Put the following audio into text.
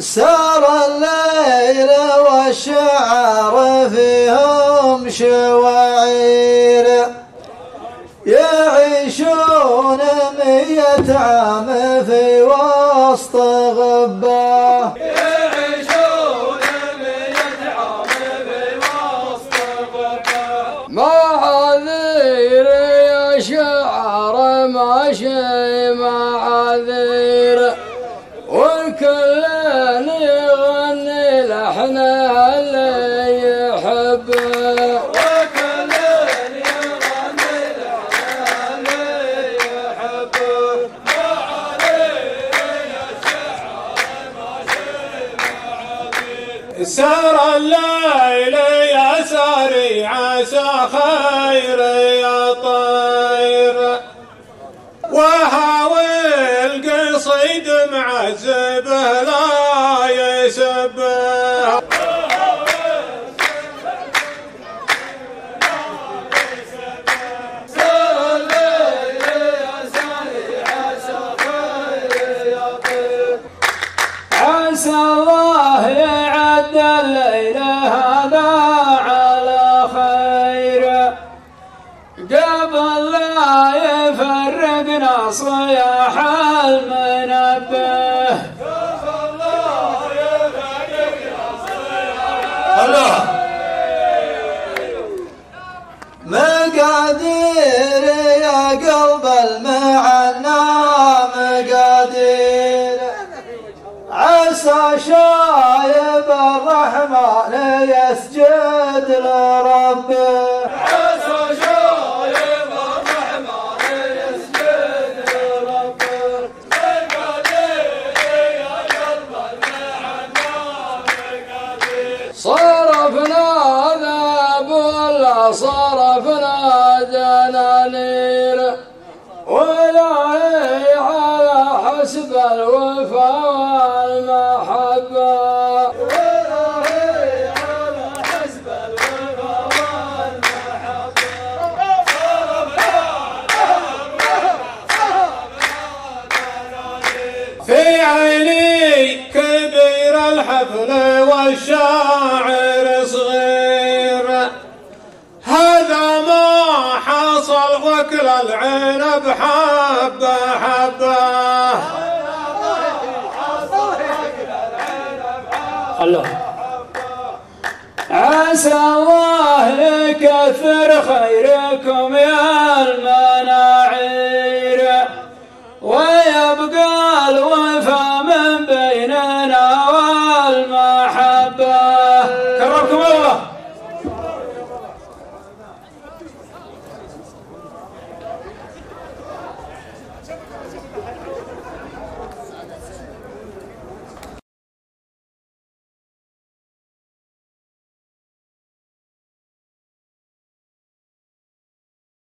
سار الليل والشعر فيهم شواعير. يعيشون مية عام في وسط غبة. يعيشون مية عام في وسط غبة. معاذير يا شعر ماشي معاذير لحن اللي يحبه وكل يغني يحبه سار الليل يا ساري عسى خير يا طير. وهاوي القصيد معزبه قبل لا يفرقنا صياح المنبه الله. مقادير يا قلب المعنى مقادير عسى شايب الرحمن يسجد لربه ولا صرفنا دنانير ولا على حسب الوفا والمحبة. في عيني كبير الحفل والشاعر وكل العين بحبة حبة. الله. عسى الله يكثر خيركم يا المناعير